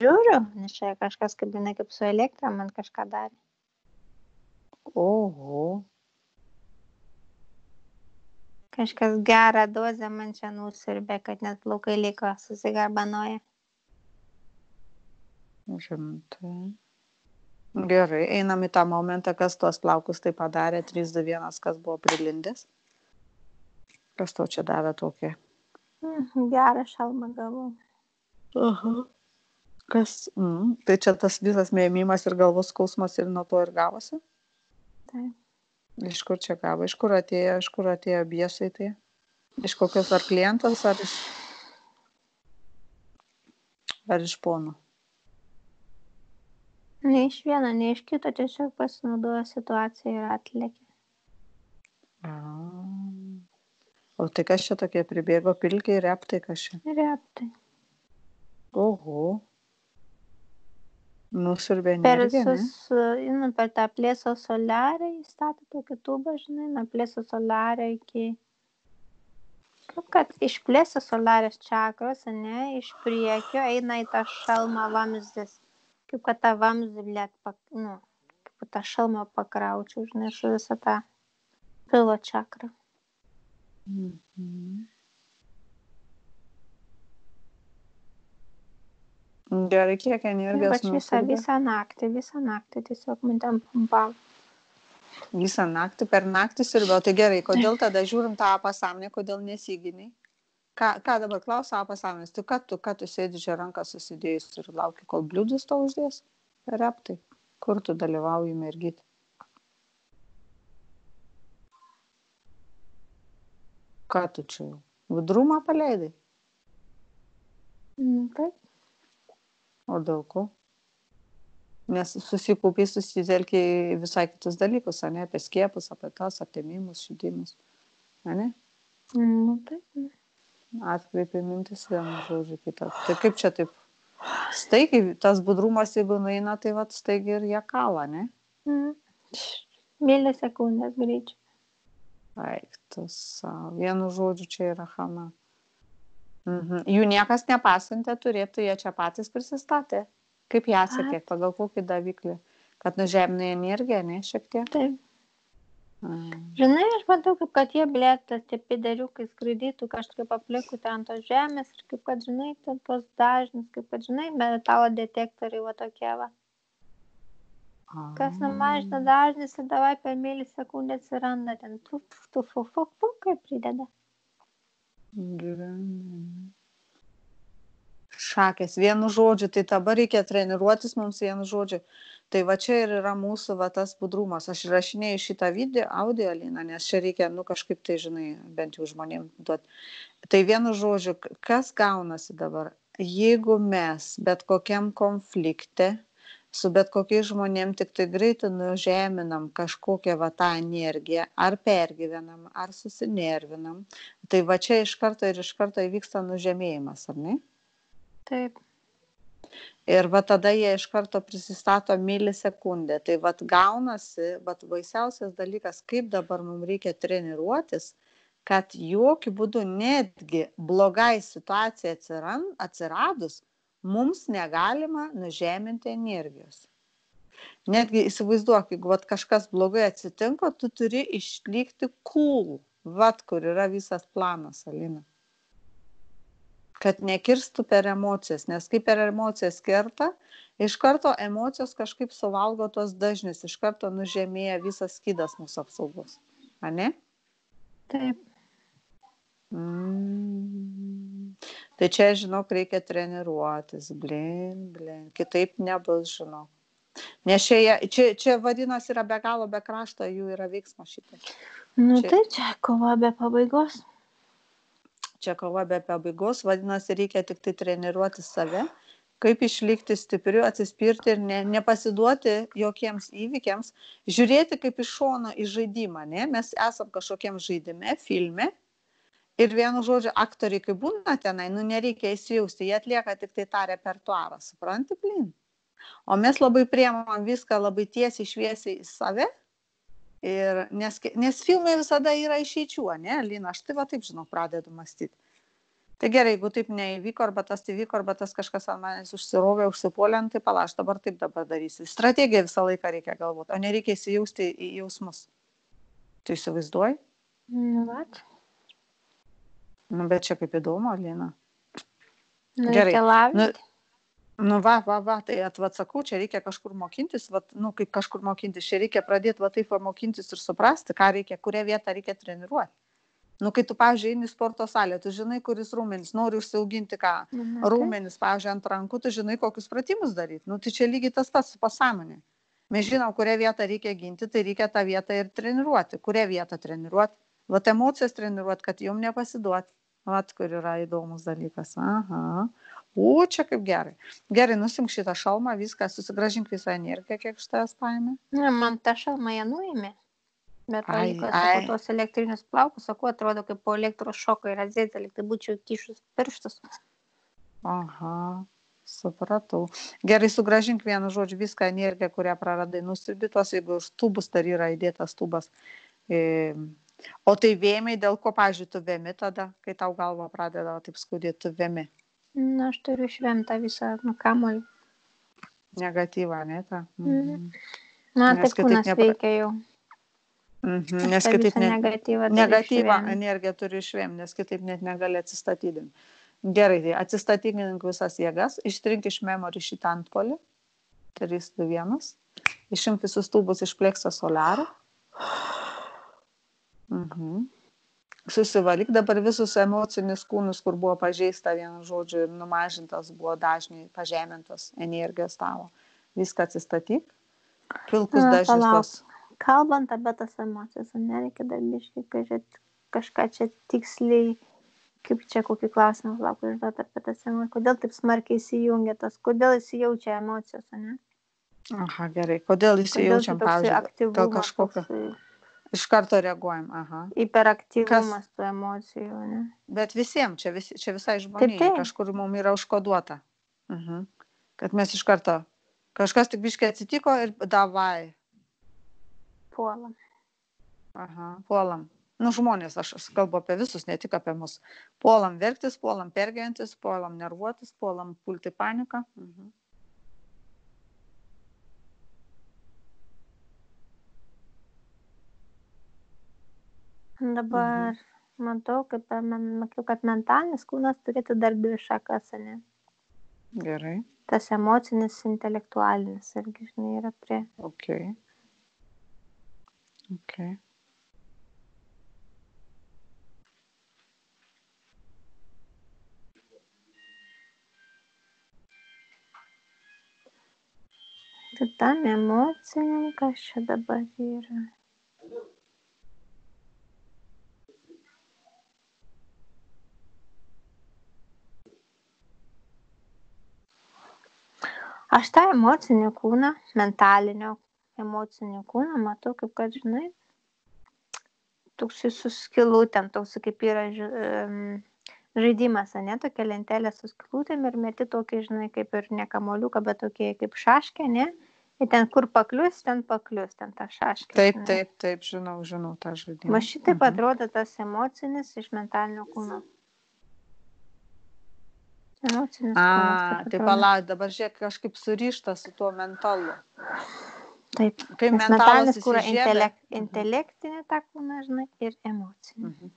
žiūriu, nes čia kažkas kaip jinai kaip su elektra man kažką darė. Oho. Kažkas gerą dozę man čia nusirbė, kad net plaukai liko susigarbanoja. Žintai. Gerai, einam į tą momentą, kas tuos plaukus tai padarė, 321, kas buvo prilindęs. Kas to čia davė tokį? Mm, gerą šalmą gavau. Aha. Kas? Mm, tai čia tas visas mėmimas ir galvos skausmas ir nuo to ir gavosi? Taip. Iš kur čia gavo, iš kur atėjo, iš kur atėjo biesai tai? Iš kokios ar klientas, ar iš... Ar iš pono? Ne iš vieno, ne iš kito, tiesiog pasinaudojo situaciją ir atlėkė. O tai kas čia tokie pribėgo pilkiai, reptai čia? Reptai. Oho. Nusirbė Per, energiją, ne? sus, nu, per tą plėso solarę įstatė tokį tubą, žinai, nuo plėso solarę iki... Kaip kad iš plėso solarės čakros, ne, iš priekio eina į tą šalmą vamzdis. Kaip kad tą vamzdį, blėt, pak, nu, kaip kad tą šalmą pakraučiau, žinai, su visą tą pilo čakrą. Mhm. Gerai, kiek energijos Ypač visą, visą naktį, visą naktį tiesiog man ten pumpavo. Visą naktį per naktį siurbė. O tai gerai, kodėl tada žiūrim tą pasąmonę, kodėl nesiginiai? Ką, ką dabar klausia pasąmonės? Tai ką tu, ką tu sėdi čia ranką susidėjus ir lauki, kol bliūdus tau uždės? Reptai. Kur tu dalyvauji mergit? Ką tu čia jau? Budrumą paleidai? Mm, taip. O dėl ko? Nes susikaupiai susitelkiai į visai kitus dalykus, ar ne? Apie skiepus, apie tas, atėmimus, šydimus. Ar ne? Mm, taip. Atkreipi mintis vienu žodžiu kitą. Tai kaip čia taip? Staigiai, tas budrumas, jeigu nueina, tai va staigiai ir jie kala, ne? Mm. Milisekundės greičiau. Eik, tu savo. Vienu žodžiu čia yra hana. Mhm. Jų niekas nepasantė turėtų, jie čia patys prisistatė. Kaip ją sakė, pagal kokį daviklį? Kad nužemina energiją, ne, šiek tiek? Taip. Mm. Žinai, aš matau, kaip kad jie blėtas, tie pidariukai skraidytų kažkaip aplikų ten tos žemės ir kaip kad, žinai, ten tos dažnis, kaip kad, žinai, metalo detektoriai va tokie va. Kas numažina dažnis ir davai per milisekundę atsiranda ten tu, tu, tu, fu, fu, fu, kaip prideda. Gyvenime. Šakės, vienu žodžiu, tai dabar reikia treniruotis mums vienu žodžiu. Tai va čia ir yra mūsų va tas budrumas. Aš rašinėjau šitą video, audio, Lina, nes čia reikia, nu kažkaip tai, žinai, bent jau žmonėm duoti. Tai vienu žodžiu, kas gaunasi dabar? Jeigu mes bet kokiam konflikte su bet kokiais žmonėm tik tai greitai nužeminam kažkokią va tą energiją, ar pergyvenam, ar susinervinam, tai va čia iš karto ir iš karto įvyksta nužemėjimas, ar ne? Taip. Ir va tada jie iš karto prisistato milisekundę. Tai va gaunasi, va baisiausias dalykas, kaip dabar mums reikia treniruotis, kad jokių būdų netgi blogai situacijai atsiradus, mums negalima nužeminti energijos. Netgi įsivaizduok, jeigu vat, kažkas blogai atsitinka, tu turi išlikti cool. Vat kur yra visas planas, Alina kad nekirstų per emocijas, nes kai per emocijas kerta, iš karto emocijos kažkaip suvalgo tos dažnius, iš karto nužemėja visas skydas mūsų apsaugos. Ar ne? Taip. Mm. Tai čia, žinok, reikia treniruotis, blin, blin, kitaip nebus, žinok. Nes čia, čia, čia vadinasi yra be galo, be krašto, jų yra veiksmas šitas. Nu Čia- tai čia kova be pabaigos. čia kova be pabaigos, vadinasi, reikia tik tai treniruoti save, kaip išlikti stipriu, atsispirti ir ne, nepasiduoti jokiems įvykiams, žiūrėti kaip iš šono į žaidimą, ne? mes esam kažkokiam žaidime, filme. Ir vienu žodžiu, aktoriai, kai būna tenai, nu nereikia įsijausti, jie atlieka tik tai tą repertuarą, supranti, blin. O mes labai priemam viską labai tiesiai, šviesiai į save. Ir, nes, nes filmai visada yra išeičių, ne, Lina, aš tai va taip žinau, pradedu mąstyti. Tai gerai, jeigu taip neįvyko, arba tas įvyko, arba tas kažkas ant manęs užsirovė, užsipuolė, tai palaš, dabar taip dabar darysiu. Strategiją visą laiką reikia galvoti, o nereikia įsijausti į jausmus. Tu įsivaizduoji? Nu, vat. Nu, bet čia kaip įdomu, Alina. Nu, Gerai. lavinti. Nu, va, va, va, tai atsakau, čia reikia kažkur mokintis, va, nu, kaip kažkur mokintis, čia reikia pradėti va taip va mokintis ir suprasti, ką reikia, kurią vietą reikia treniruoti. Nu, kai tu, pavyzdžiui, eini į sporto salę, tu žinai, kuris rūmenis, nori užsiauginti ką. Nu, tai. Rūmenis, pavyzdžiui, ant rankų, tu žinai, kokius pratimus daryti. Nu, tai čia lygiai tas pats su pasąmonė. Mes žinom, kurią vietą reikia ginti, tai reikia tą vietą ir treniruoti. Kurią vietą treniruoti? Vat emocijas treniruoti, kad jum nepasiduoti. Vat kur yra įdomus dalykas. Aha. O, čia kaip gerai. Gerai, nusimk šitą šalmą, viską, susigražink visą energiją, kiek iš tavęs paėmė. Ne, man ta šalma ją nuėmė. Bet pavyko, tuos elektrinius plaukus, sakau, atrodo kaip po elektros šoko ir atzėdė, lyg tai būčiau kišus pirštus. Aha, supratau. Gerai, sugražink vienu žodžiu viską energiją, kurią praradai. Nusirbi tuos, jeigu už tubus dar yra įdėtas tubas. E, o tai vėmiai, dėl ko, pažiūrėjau, tu vėmi tada, kai tau galva pradeda taip skaudėti, tu vėmi. Na, aš turiu šventą visą nu, kamolį. Negatyvą, ne tą. Mhm. Man Nes taip kitaip kūnas nepra- veikia jau. Mhm. Nes kitaip ne, negatyvą. negatyvą energiją turi išvėm, nes kitaip net negali atsistatydinti. Gerai, tai atsistatydink visas jėgas, ištrink iš memory šitą antpolį. 3, 2, 1. Išimk visus tubus iš plekso solarų. Mhm. Susivalyk dabar visus emocinius kūnus, kur buvo pažeista vienu žodžiu ir numažintas buvo dažniai pažemintas energijos tavo. Viską atsistatyk. Pilkus dažnius. Kalbant apie tas emocijas, nereikia dar biškai, kad kažką čia tiksliai, kaip čia kokį klausimą laukiu užduoti apie tas emocijas, kodėl taip smarkiai įsijungia tas, kodėl įsijaučia emocijos, ne? Aha, gerai. Kodėl įsijaučiam, pavyzdžiui, dėl kažkokio. toksai Iš karto reaguojam. Aha. hiperaktyvumas tų emocijų, ne? Bet visiems, čia, visi, čia visai taip. kažkur mums yra užkoduota. Mhm. Kad mes iš karto, kažkas tik biškai atsitiko ir davai. Puolam. Aha, puolam. Nu, žmonės, aš aš kalbu apie visus, ne tik apie mus. Puolam verktis, puolam pergyventis, puolam nervuotis, puolam pulti paniką. Mhm. Dabar matau, kaip, men- matau, kad mentalinis kūnas turėtų dar dvi šakas, ne? Gerai. Tas emocinis, intelektualinis irgi, žinai, yra prie. Ok. Ok. Tai tam emociniam, kas čia dabar yra. Aš tą emocinį kūną, mentalinio emocinį kūną matau kaip, kad, žinai, toksai su skilutėm, toks kaip yra žaidimas, ne, tokia lentelė su skilutėm ir meti tokį, žinai, kaip ir ne kamoliuką, bet tokie kaip šaškė, ne. Ir ten kur paklius, ten paklius, ten ta šaškė. Taip, žinai. taip, taip, žinau, žinau tą žaidimą. Va šitaip Mhm. atrodo tas emocinis iš mentalinio kūno. Emocinis A, tai palauk, dabar žiūrėk, kažkaip surišta su tuo mentalu. Taip. Kai mentalas įsižiebia- intelek, Mhm. intelektinį tą kūną, žinai, ir emocinį. Mhm.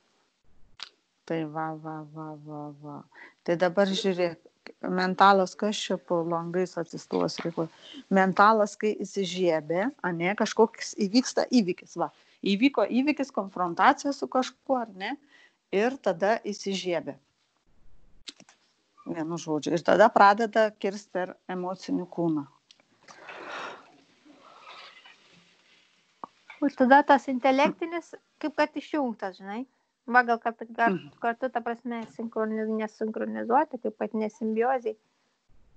Tai va, va, va, va, va. Tai dabar žiūrėk, mentalas, kas čia po langais atsistos reikalai. Mentalas, kai įsižiebė, ane, kažkoks įvyksta įvykis, va. Įvyko įvykis, konfrontacija su kažkuo, ar ne, ir tada įsižiebė. Vienu žodžiu. Ir tada pradeda kirsti per emocinį kūną. Ir tada tas intelektinis, kaip kad išjungtas, žinai. Va, gal gal, Mhm. kartu, ta prasme, nesinchronizuoti, kaip pat nesimbiozijai.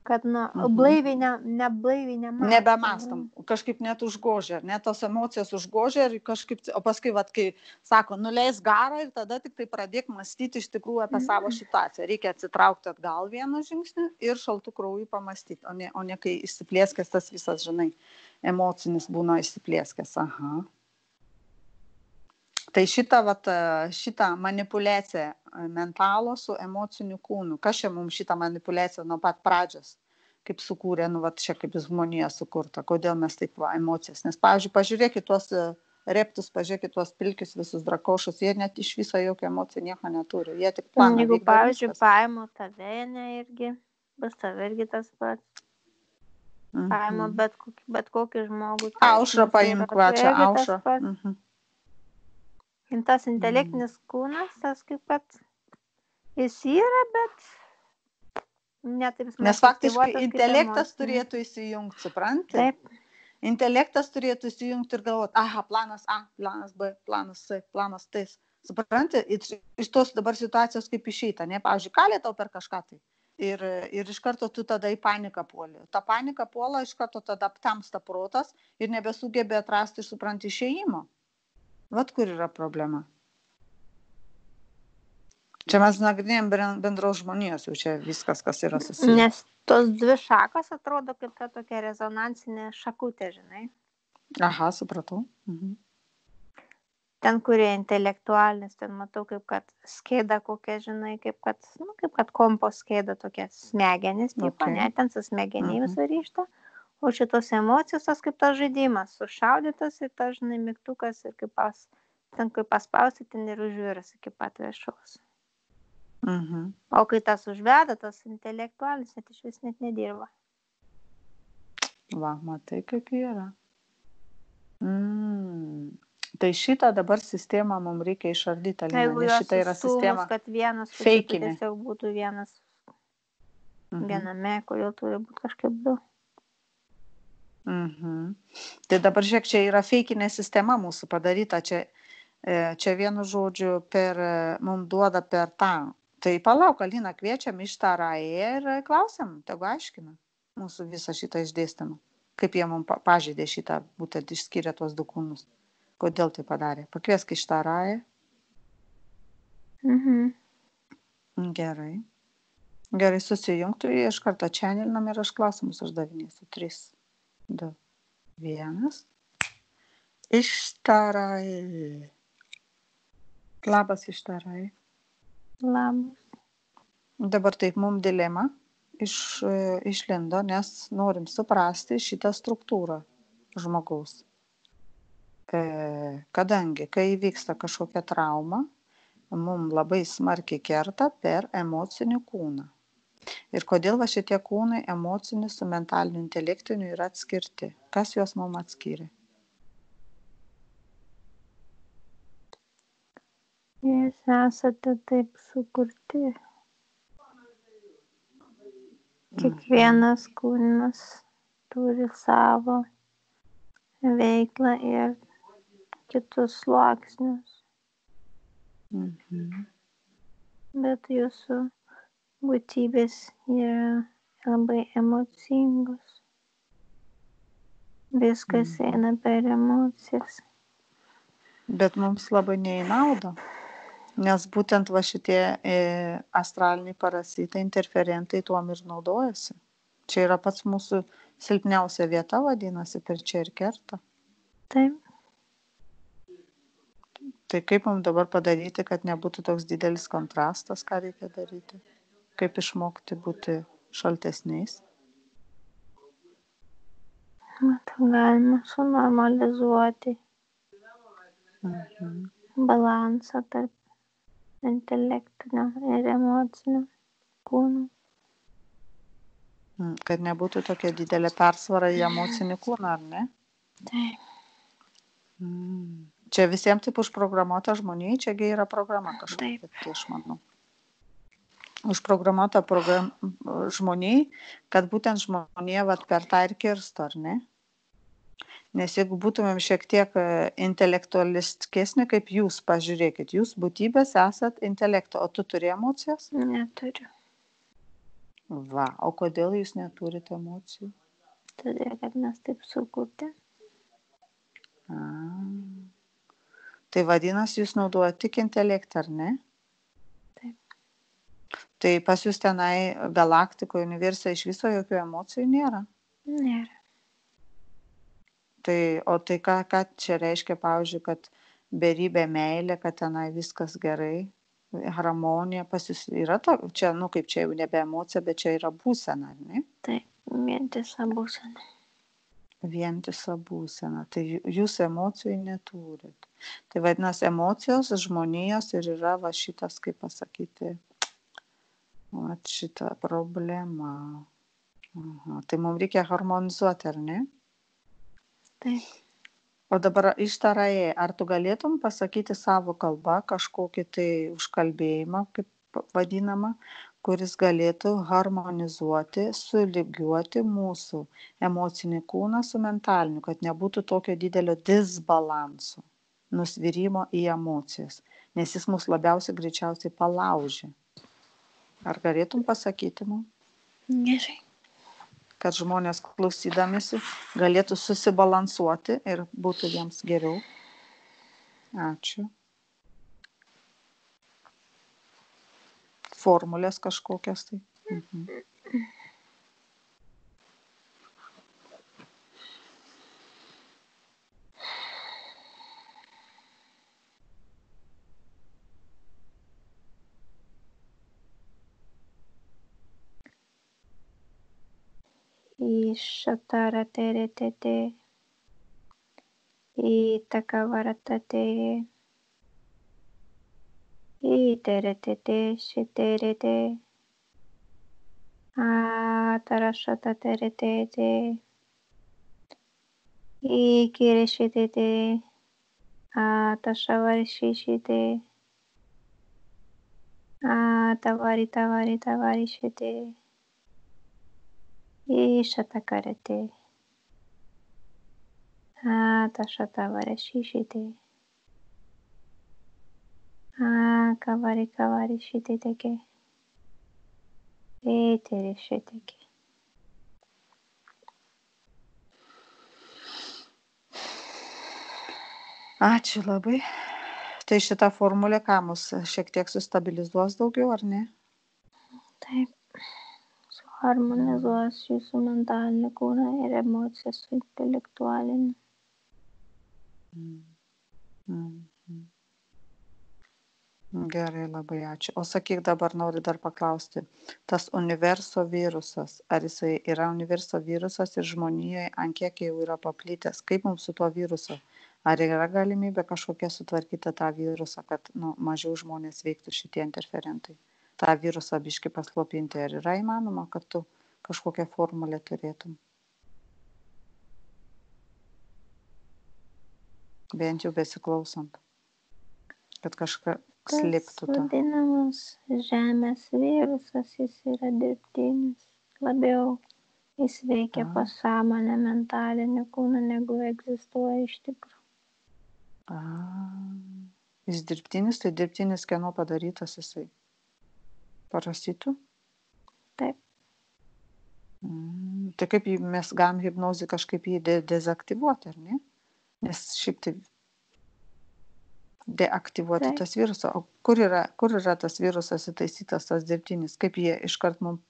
Kad, nu, Mhm. blaiviai, ne, neblaiviai nemastom. Nebemastom, kažkaip net užgožia, net tos emocijos užgožia ir kažkaip, o paskui, vat, kai sako, nuleis garą ir tada tik tai pradėk mąstyti iš tikrųjų apie savo situaciją. Reikia atsitraukti atgal vieną žingsnį ir šaltų kraujų pamastyti, o ne, o ne kai išsiplėskęs tas visas, žinai, emocinis būna išsiplėskęs. Aha. Tai šitą, vat, šitą manipulaciją mentalo su emociniu kūnu. Kas čia mums šitą manipulaciją nuo pat pradžios, kaip sukūrė, nu, va, čia kaip žmonija sukurta, kodėl mes taip va, emocijas. Nes, pavyzdžiui, pažiūrėkit tuos e, reptus, pažiūrėkit tuos pilkius, visus drakošus, jie net iš viso jokių emocijų nieko neturi. Jie tik planą. Jeigu, pavyzdžiui, paimu tave, ne irgi, bus tave irgi tas pats. Paimu Mhm. bet, kokį, bet kokį žmogų. tai Aušrą jis paimk, va čia pats. Mhm. Ir tas intelektinis kūnas, tas kaip kad jis yra, bet netaip smarkiai Nes faktiškai intelektas turėtų įsijungti, supranti? Taip, Intelektas turėtų įsijungti ir galvoti, aha, planas A, planas B, planas C, planas T. Supranti, iš, iš tos dabar situacijos kaip išeita, ne, pavyzdžiui, kalė tau per kažką tai. Ir, ir iš karto tu tada į paniką puoli. Ta panika puola, iš karto tada tamsta protas ir nebesugebė atrasti, supranti, išėjimo. Vat kur yra problema. Čia mes nagrinėjom bendros žmonijos, jau čia viskas, kas yra susiję. nes tos dvi šakos atrodo kaip ta tokia rezonansinė šakutė, žinai. Aha, supratau. Mhm. Ten, kurie intelektualinis, ten matau kaip kad skėda kokia, žinai, kaip kad, nu, kaip kad kompo skėda tokia smegenis, tipo, Okay. ne, ten su smegenimis Mhm. mhm. ryšta. O šitos emocijos, tas kaip tas žaidimas, sušaudytas ir tas, žinai, mygtukas ir kaip pas, ten kaip paspausti, ten ir užviras iki pat viršaus. Mhm. O kai tas užveda, tas intelektualinis net iš vis net nedirba. Va, matai, kaip yra. Mm. Tai šitą dabar sistemą mums reikia išardyti, Alina, Jeigu nes šita yra sistema. kad vienas feikinė. tiesiog būtų vienas Mhm. viename, kodėl turi būti kažkaip du. Mhm. Tai dabar žiūrėk, čia yra feikinė sistema mūsų padaryta, čia, čia vienu žodžiu per, mums duoda per tą. Tai palauk, Alina, kviečiam iš tą rają ir klausiam, tegu aiškina mūsų visą šitą išdėstymą. Kaip jie mums pa- pažeidė šitą, būtent išskyrė tuos du kūnus. Kodėl tai padarė? Pakviesk iš tą rają. Mhm. Gerai. Gerai, susijungtų jie iš karto čianelinam ir aš klausimus uždavinėsiu. 3, 2, 1. Ištarai. Labas ištarai. Labas. Dabar taip mums dilema iš, išlindo, nes norim suprasti šitą struktūrą žmogaus. E, kadangi, kai įvyksta kažkokia trauma, mums labai smarkiai kerta per emocinį kūną. Ir kodėl va šitie kūnai emocinis su mentaliniu intelektiniu yra atskirti? Kas juos mums atskyrė? Jūs esate taip sukurti. Kiekvienas kūnas turi savo veiklą ir kitus sluoksnius, Mhm. bet jūsų būtybės yra labai emocingos. Viskas Mhm. eina per emocijas. Bet mums labai neįnauda. Nes būtent va šitie e, astraliniai parasitai, interferentai tuom ir naudojasi. Čia yra pats mūsų silpniausia vieta, vadinasi, per čia ir kerta. Taip, Tai kaip mums dabar padaryti, kad nebūtų toks didelis kontrastas, ką reikia daryti? Kaip išmokti būti šaltesniais? matau, galima sunormalizuoti Mhm. balansą tarp intelektinio ir emocinio kūno. Mm, Kad nebūtų tokia didelė persvara į emocinį kūną, ar ne? Taip. Mm. Čia visiems taip užprogramuota žmonijai, čiagi yra programa kažkokia, tai aš manau. Užprogramuota program, žmoniai, kad būtent žmonė vat, per tą ir kirstų, ar ne? Nes jeigu būtumėm šiek tiek e, intelektualiskesni, kaip jūs, pažiūrėkit, jūs būtybės esat intelekto, o tu turi emocijas? Neturiu. Va, o kodėl jūs neturite emocijų? Todėl, kad mes taip sukurti. A. Tai vadinasi, jūs naudojate tik intelektą, ar ne? Taip. Tai pas jūs tenai galaktikoje, universe iš viso jokių emocijų nėra. Nėra. Tai, o tai ką, ką čia reiškia, pavyzdžiui, kad beribė meilė, kad tenai viskas gerai, harmonija pas jūs yra ta, čia, nu kaip čia jau nebe emocija, bet čia yra būsena, ar ne? Taip, vientisa būsena. Vientisa būsena. Tai jūs emocijų neturit. Tai vadinasi, emocijos žmonijos ir yra va šitas, kaip pasakyti, va šita problema. Aha. Tai mums reikia harmonizuoti, ar ne? Taip. O dabar ištarai, ar tu galėtum pasakyti savo kalbą kažkokį tai užkalbėjimą, kaip vadinama, kuris galėtų harmonizuoti, sulygiuoti mūsų emocinį kūną su mentaliniu, kad nebūtų tokio didelio disbalanso, nusvirimo į emocijas, nes jis mus labiausiai greičiausiai palaužė. Ar galėtum pasakyti mums? Gerai kad žmonės klausydamėsi galėtų susibalansuoti ir būtų jiems geriau. Ačiū. Formulės kažkokias tai. Mhm. いしたらてれてて。いたかわらたて。いてれててしてれて。あたらしたてれてて。いきれしてて。あたしゃわりしして。あたわりたわりたわりして。Ishataratete Itakavaratete Iteretete Shiterete Atarashatateretete Ikireshitete Atashavarishishite Atavaritavaritavarishite Ishatakarate. Atashatavaresishite. Akavari kavari shititeke. Etere shiteke. Ačiū labai. Tai šita formulė ką mus šiek tiek sustabilizuos daugiau, ar ne? Taip. Harmonizuos jūsų mentalinį kūną ir emocijas su intelektualiniu. Mm. Mhm. Gerai, labai ačiū. O sakyk, dabar noriu dar paklausti, tas universo virusas, ar jisai yra universo virusas ir žmonijoje, ant kiek jau yra paplitęs, kaip mums su tuo virusu? Ar yra galimybė kažkokia sutvarkyti tą virusą, kad nu, mažiau žmonės veiktų šitie interferentai? Tą virusą biški paslopinti. Ar yra įmanoma, kad tu kažkokią formulę turėtum? Bent jau besiklausant, kad kažką slėptų tą. Vadinamas žemės virusas, jis yra dirbtinis, labiau jis veikia pasąmonę mentalinį kūną, negu egzistuoja iš tikrųjų. Jis dirbtinis, tai dirbtinis kieno padarytas jisai parazitų? Taip. Mm, tai kaip mes galim hipnozį kažkaip jį de dezaktyvuoti, ar ne? Nes šiaip tai deaktyvuoti Taip. tas virusą. O kur yra, kur yra tas virusas įtaisytas, tas dirbtinis? Kaip jie iškart mums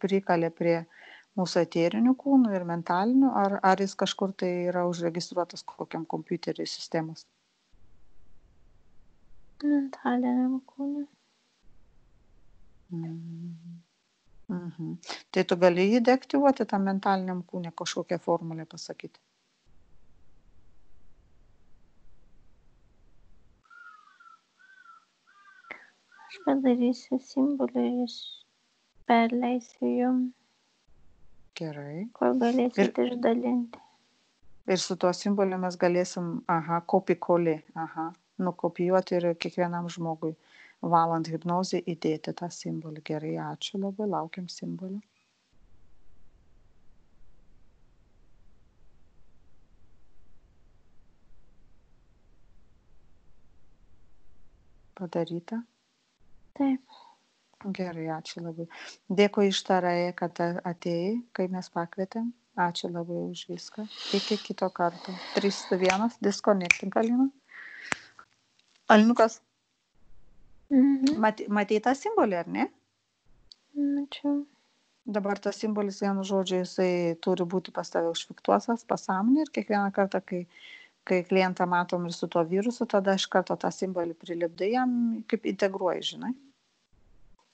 prikalė prie mūsų eterinių kūnų ir mentalinių, ar, ar jis kažkur tai yra užregistruotas kokiam kompiuteriui sistemos? Mentaliniam kūnui. Mhm. Mhm. Tai tu gali jį deaktyvuoti tam mentaliniam kūne, kažkokią formulę pasakyti. Aš padarysiu simbolį ir iš perleisiu jum. Gerai. Kur galėsit ir, išdalinti. Ir su tuo simboliu mes galėsim, aha, kopikolį, aha, nukopijuoti ir kiekvienam žmogui valant hipnozę įdėti tą simbolį. Gerai, ačiū labai, laukiam simbolių. Padaryta? Taip. Gerai, ačiū labai. Dėkui ištarai, kad atėjai, kai mes pakvietėm. Ačiū labai už viską. Iki kito karto. 3-1, disconnecting, Alina. Alinukas. Mhm. Mat, matei tą simbolį, ar ne? Mačiau. Dabar tas simbolis, vienu žodžiu, jisai turi būti pas tave užfiktuotas pasąmonė ir kiekvieną kartą, kai kai klientą matom ir su tuo virusu, tada iš karto tą simbolį prilipdai jam, kaip integruoji, žinai.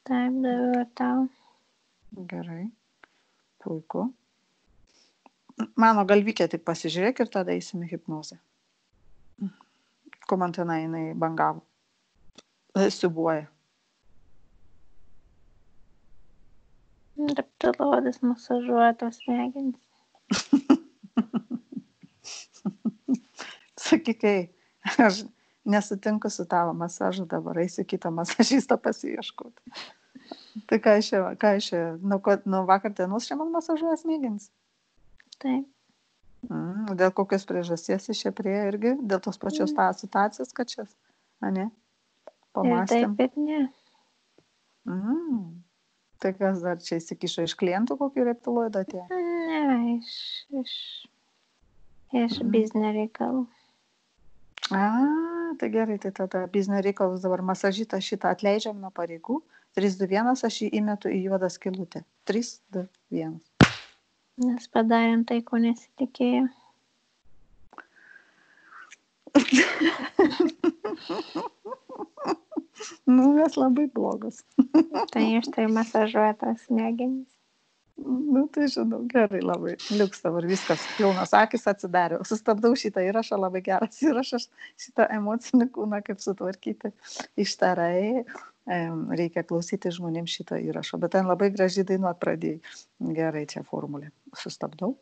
Taip, daviau ir tau. Gerai. Puiku. Mano galvykė tik pasižiūrėk ir tada eisime hipnozę. Ko man tenai jinai bangavo. Siubuoja. Reptilodis masažuoja tos smegenys. Sakykai, aš nesutinku su tavo masažu, dabar eisiu kitą masažistą pasieškoti. Tai ką iš čia, ką iš čia, nu, nu vakar dienos čia man masažuoja smegenis. Taip, Mm, dėl kokios priežasties iš čia prie irgi, dėl tos pačios tą situacijos, kad čia, a ne? ir Pamastėm. taip, ir ne. Mm. Tai kas dar čia įsikišo iš klientų kokį reptiloidą atėjo? Ne, iš, iš, iš Mhm. biznio reikalų. A, tai gerai, tai tada biznio reikalus dabar masažytą šitą atleidžiam nuo pareigų. 321 aš jį įmetu į juodą skilutę. 321. Nes padarėm tai, ko nesitikėjo. Nu, mes labai blogas. Tai iš tai masažuoja tos smegenys. Nu, tai žinau, gerai labai. Liuks dabar viskas, pilnas akis atsidarė. Sustabdau šitą įrašą, labai geras įrašas, šitą emocinį kūną, kaip sutvarkyti. Ištarai, reikia klausyti žmonėms šitą įrašą, bet ten labai gražiai dainuot pradėjai. Gerai, čia formulė. Sustabdau.